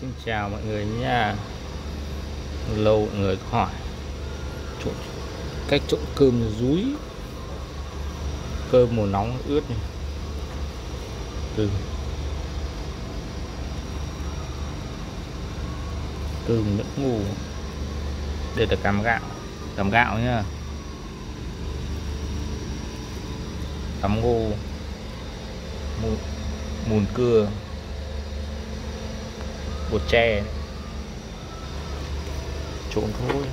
Xin chào mọi người nha. Lâu mọi người hỏi. Trộn, Cách trộn cơm rúi. Cơm mùa nóng ướt này Từ. Cơm nước ngủ. Đây là cam gạo. Cam gạo nhá. Tắm ngô. Mùn, mùn cưa bột tre. Trộn thôi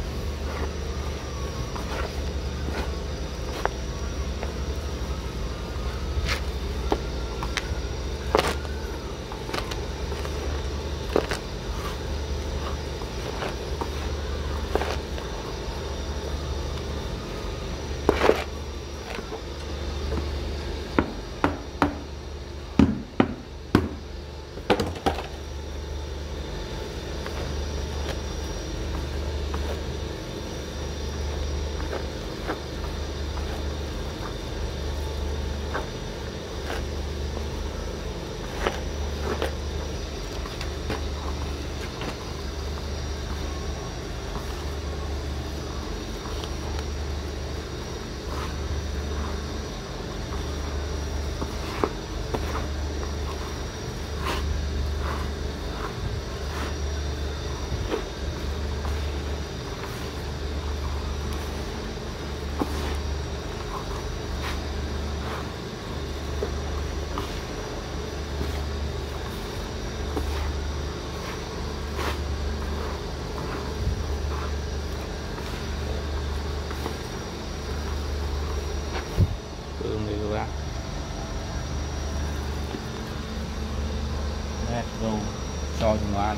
cơm đây các bạn Nét dầu cho chúng nó ăn.